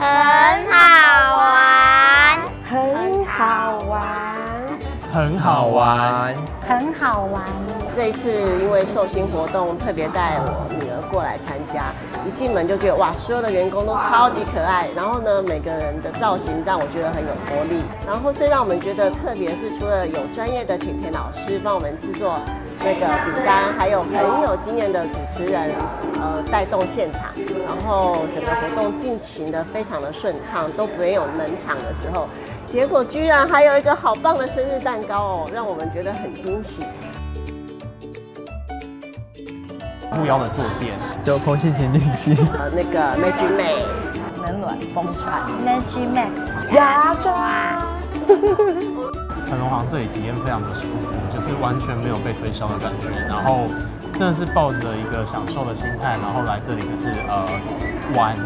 很好玩，很好玩，很好玩，很好玩。这一次因为寿星活动，特别带我女儿过来参加，一进门就觉得哇，所有的员工都超级可爱，然后呢，每个人的造型让我觉得很有活力。然后最让我们觉得特别是，除了有专业的甜甜老师帮我们制作那个饼干，还有很有经验的主持人，呃，带动现场，然后整个活动进行的非常的顺畅，都没有冷场的时候。结果居然还有一个好棒的生日蛋糕哦，让我们觉得很惊喜。木腰的坐垫，就空气清净器，呃，那个 Magic Max 冷暖风扇，Magic Max 牙刷。恒隆行这里体验非常的舒服，就是完全没有被推销的感觉，然后真的是抱着一个享受的心态，然后来这里就是呃玩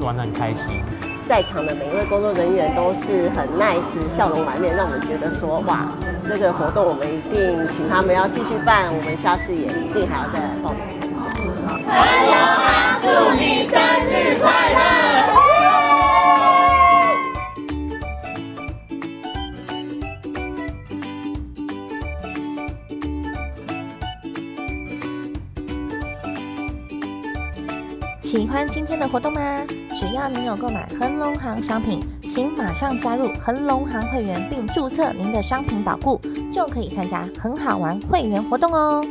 玩的很开心。在场的每一位工作人员都是很 nice，笑容满面，让我们觉得说哇，这个活动我们一定请他们要继续办，我们下次也一定还要再来报名喜欢今天的活动吗？只要您有购买恒隆行商品，请马上加入恒隆行会员并注册您的商品保护，就可以参加很好玩会员活动哦。